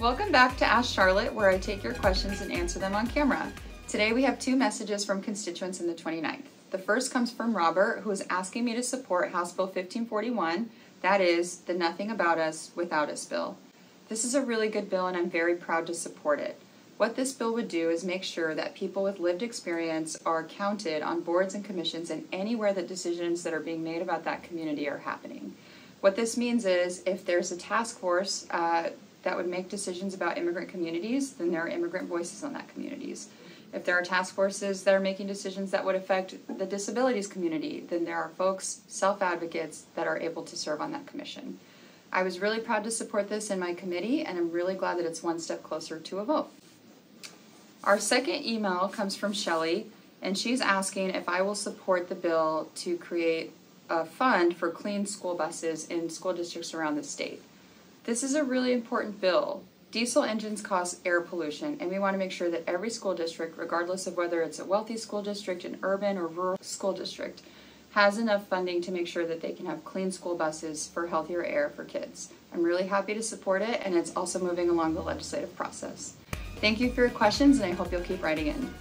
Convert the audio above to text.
Welcome back to Ask Sharlett, where I take your questions and answer them on camera. Today we have two messages from constituents in the 29th. The first comes from Robert, who is asking me to support House Bill 1541, that is, the Nothing About Us Without Us bill. This is a really good bill and I'm very proud to support it. What this bill would do is make sure that people with lived experience are counted on boards and commissions and anywhere that decisions that are being made about that community are happening. What this means is if there's a task force uh, that would make decisions about immigrant communities, then there are immigrant voices on that communities. If there are task forces that are making decisions that would affect the disabilities community, then there are folks, self advocates, that are able to serve on that commission. I was really proud to support this in my committee, and I'm really glad that it's one step closer to a vote. Our second email comes from Shelly, and she's asking if I will support the bill to create a fund for clean school buses in school districts around the state. This is a really important bill. Diesel engines cause air pollution, and we want to make sure that every school district, regardless of whether it's a wealthy school district, an urban or rural school district, has enough funding to make sure that they can have clean school buses for healthier air for kids. I'm really happy to support it, and it's also moving along the legislative process. Thank you for your questions, and I hope you'll keep writing in.